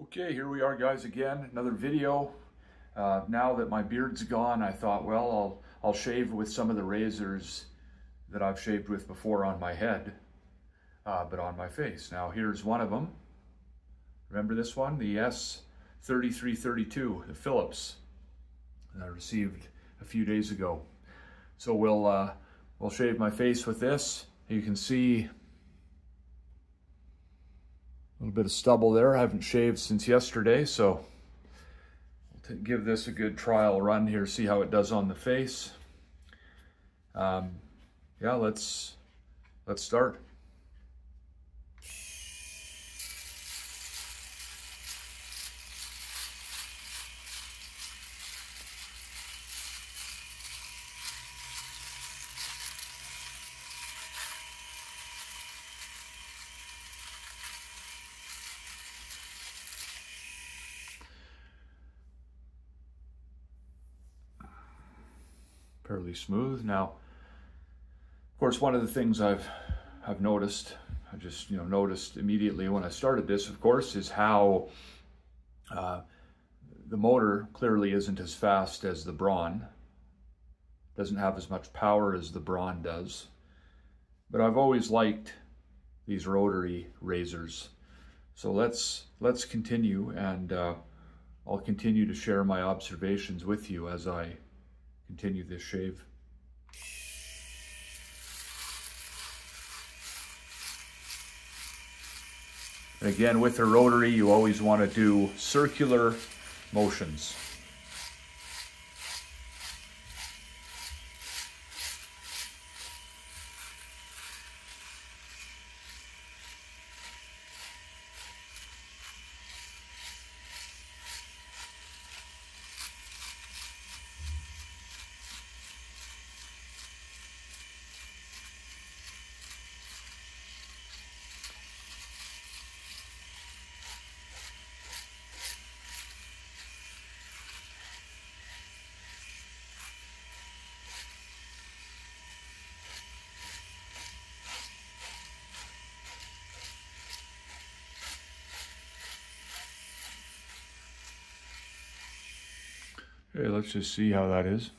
Okay, here we are guys again, another video. Uh, now that my beard's gone, I thought, well, I'll, I'll shave with some of the razors that I've shaved with before on my head, uh, but on my face. Now here's one of them. Remember this one? The S3332, the Philips that I received a few days ago. So we'll, uh, we'll shave my face with this. You can see a little bit of stubble there. I haven't shaved since yesterday, so we'll give this a good trial run here, see how it does on the face. Um, yeah, let's let's start. Fairly smooth. Now, of course, one of the things I've I've noticed, I just you know noticed immediately when I started this, of course, is how uh, the motor clearly isn't as fast as the Braun. Doesn't have as much power as the Braun does. But I've always liked these rotary razors. So let's let's continue and uh, I'll continue to share my observations with you as I continue this shave. And again, with a rotary, you always want to do circular motions. Okay, let's just see how that is.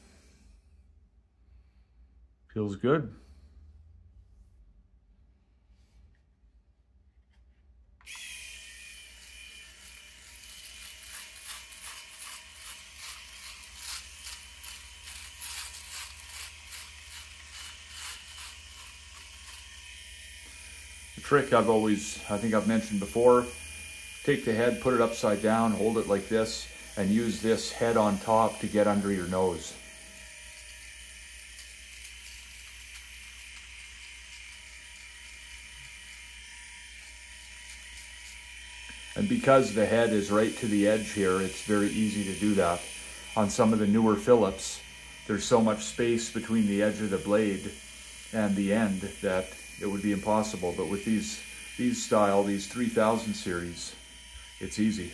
Feels good. The trick I've always, I think I've mentioned before, take the head, put it upside down, hold it like this, and use this head on top to get under your nose. And because the head is right to the edge here, it's very easy to do that. On some of the newer Philips, there's so much space between the edge of the blade and the end that it would be impossible. But with these, these style, these 3000 series, it's easy.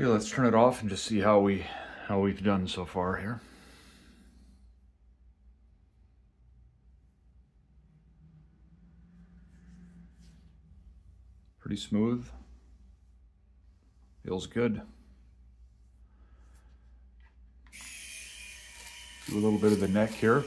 Okay, let's turn it off and just see how we how we've done so far here. Pretty smooth. Feels good. Do a little bit of the neck here.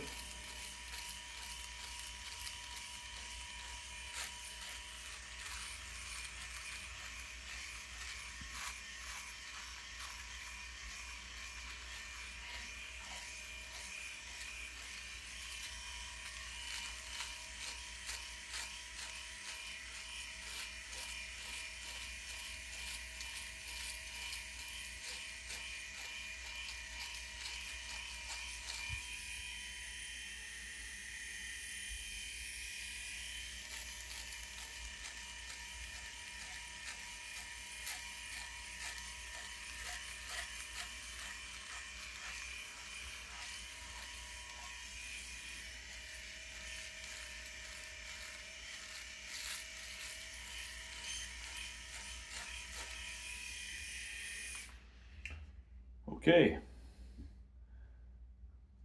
Okay.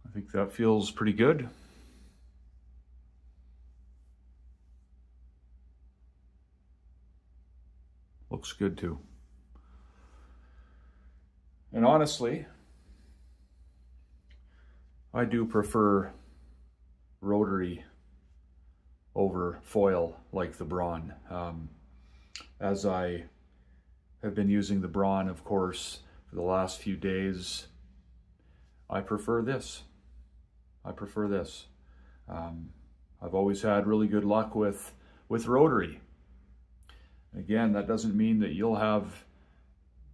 I think that feels pretty good. Looks good too. And honestly, I do prefer rotary over foil like the Braun. Um, as I have been using the Braun, of course, for the last few days, I prefer this. I prefer this. Um, I've always had really good luck with, with rotary. Again, that doesn't mean that you'll have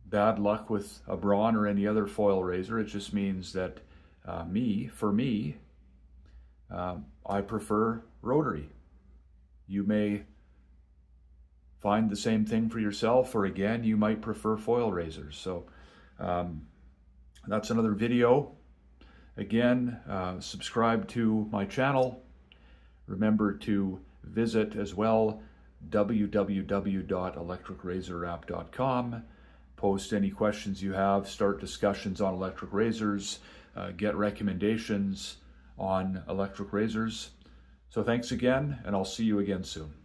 bad luck with a Braun or any other foil razor. It just means that uh, me, for me, uh, I prefer rotary. You may find the same thing for yourself, or again, you might prefer foil razors. So um, that's another video. Again, uh, subscribe to my channel. Remember to visit as well www.electricrazorrap.com. Post any questions you have, start discussions on electric razors, uh, get recommendations on electric razors. So thanks again, and I'll see you again soon.